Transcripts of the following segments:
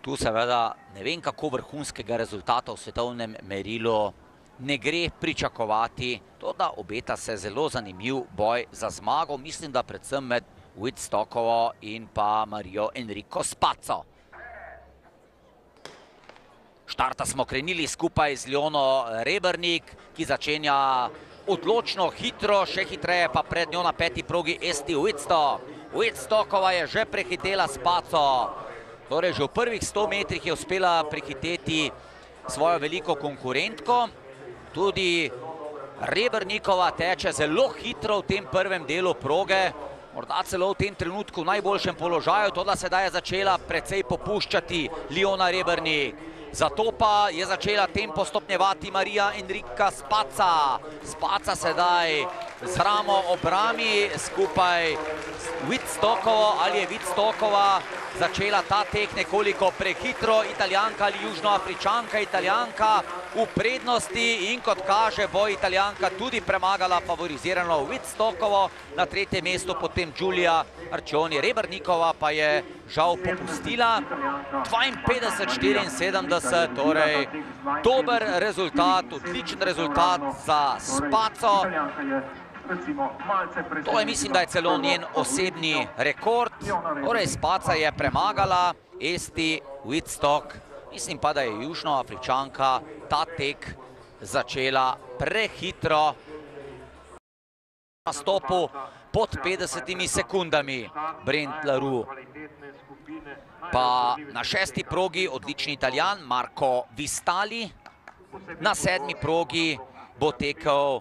Tu seveda ne vem, kako vrhunskega rezultata v svetovnem merilu ne gre pričakovati. To, da obeta se zelo zanimiv boj za zmago, mislim, da predvsem med Whitstockovo in pa Marijo Enrico Spaco. Štarta smo krenili skupaj z Ljono Rebernik, ki začenja odločno, hitro, še hitreje pa pred njo na peti progi Esti Whitstock. Whitstockova je že prehitela Spaco. Torej, že v prvih sto metrih je uspela prehiteti svojo veliko konkurentko. Tudi Rebernikova teče zelo hitro v tem prvem delu proge, morda celo v tem trenutku v najboljšem položaju, to da sedaj je začela precej popuščati Liona Rebernik. Zato pa je začela tempo stopnjevati Marija Enrika Spaca. Spaca sedaj z ramo obrami skupaj s Whitstockovo ali je Whitstockova začela ta tek nekoliko prehitro, italijanka ali južnoafričanka, italijanka v prednosti in kot kaže bo italijanka tudi premagala favorizirano Whitstockovo, na tretje mesto potem Giulia Arcioni Rebrnikova pa je žal popustila. 52-74, torej dober rezultat, odličen rezultat za Spaco. To je mislim, da je celo njen osebni rekord. Torej Spaca je premagala Esti Whitstock. Mislim pa, da je južnoafričanka ta tek začela prehitro na stopu pod 50 sekundami. Brent Larue. Pa na šesti progi odlični italijan Marko Vistali. Na sedmi progi bo tekel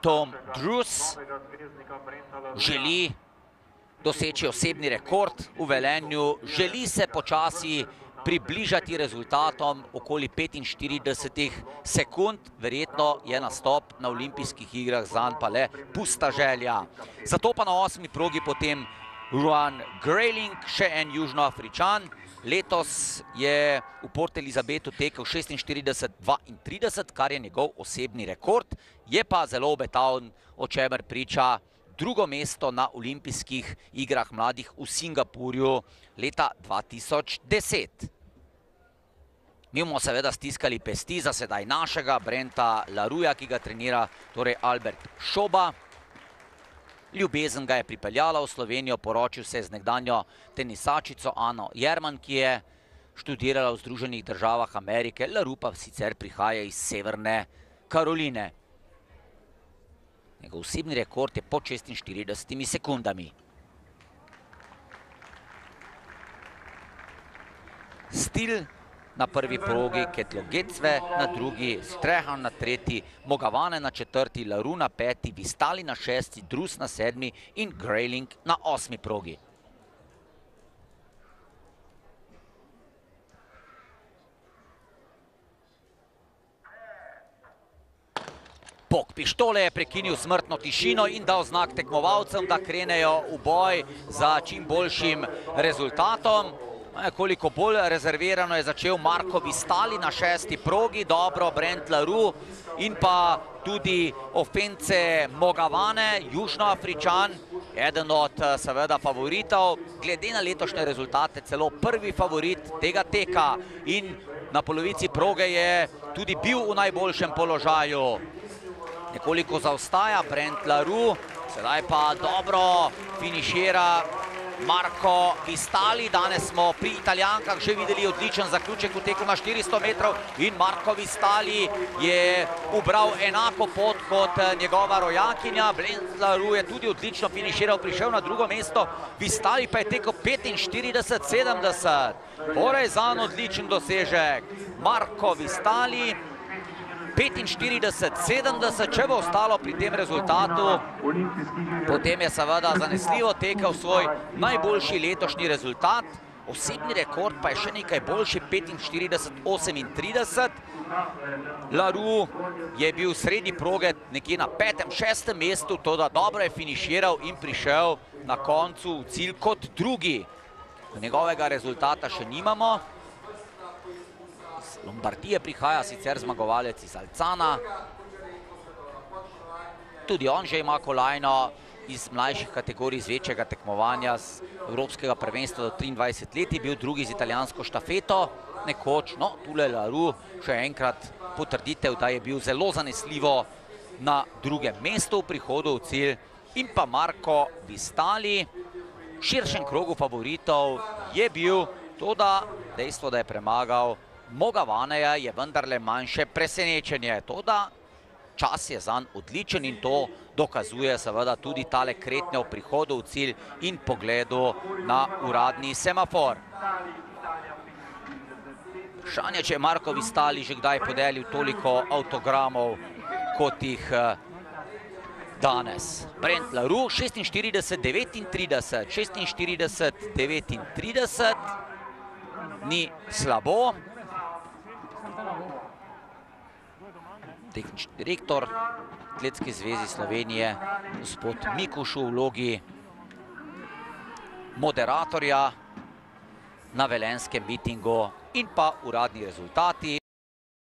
Tom Drews. Želi doseči osebni rekord v Velenju. Želi se počasi približati rezultatom okoli 45 sekund. Verjetno je nastop na olimpijskih igrah zanj pa le pusta želja. Zato pa na osmi progi potem Ruan Grayling, še en južnoafričan. Letos je v Port Elizabetu tekel 46-32, kar je njegov osebni rekord. Je pa zelo obetavn, o čemer priča drugo mesto na olimpijskih igrah mladih v Singapurju leta 2010. Mi bomo seveda stiskali pesti za sedaj našega Brenta Laruja, ki ga trenira torej Albert Šoba. Ljubezen ga je pripeljala v Slovenijo, poročil se z nekdanjo tenisačico Ano Jerman, ki je študirala v Združenih državah Amerike. Laru pa sicer prihaja iz Severne Karoline. Njegov osebni rekord je pod 46 sekundami. Stil na prvi progi, Ketlo Gecve na drugi, Strehan na tretji, Mogavane na četrti, Laru na peti, Vistali na šesti, Drus na sedmi in Grayling na osmi progi. Pok pištole je prekinil smrtno tišino in dal znak tekmovalcem, da krenejo v boj za čim boljšim rezultatom. Koliko bolj rezervirano je začel Marko Vistali na šesti progi, dobro Brent Larue in pa tudi Ofence Mogavane, južnoafričan, eden od seveda favoritov, glede na letošnje rezultate celo prvi favorit tega teka in na polovici proge je tudi bil v najboljšem položaju. Nekoliko zaostaja Brent Larue, sedaj pa dobro finišira Marko Vistali. Danes smo pri italijankah že videli odličen zaključek v teku na 400 metrov in Marko Vistali je ubral enako pot kot njegova rojakinja. Brent Larue je tudi odlično finiširal, prišel na drugo mesto, Vistali pa je tekel 45-70. Torej zanj odličen dosežek. Marko Vistali 45-70, če bo ostalo pri tem rezultatu, potem je seveda zanesljivo tekel svoj najboljši letošnji rezultat. Osebni rekord pa je še nekaj boljši, 45-38. Larue je bil sredi proge nekje na petem, šestem mestu, to da dobro je finiširal in prišel na koncu v cilj kot drugi. Njegovega rezultata še nimamo. Lombardije prihaja sicer zmagovalec iz Alcana. Tudi on že ima kolajno. iz mlajših kategorij, iz večjega tekmovanja, z Evropskega prvenstva do 23 let, je bil drugi z italijansko štafeto, nekoč, no, tule Laru, še enkrat potrditev, da je bil zelo zanesljivo na drugem mestu v prihodu v cilj in pa Marko Vistali, širšem krogu favoritov je bil to, da dejstvo, da je premagal Mogavaneja, je vendarle manjše presenečenje. To, da čas je zanj odličen in to dokazuje seveda tudi tale kretnja v prihodu v cilj in pogledu na uradni semafor. Šanje, če je Marko Vistali že kdaj podelil toliko avtogramov, kot jih danes. Brent Laru, 46-39, 46-39, ni slabo. Tehnični direktor Atletske zvezi Slovenije, gospod Mikuš v vlogi moderatorja na velenskem mitingu in pa uradni rezultati.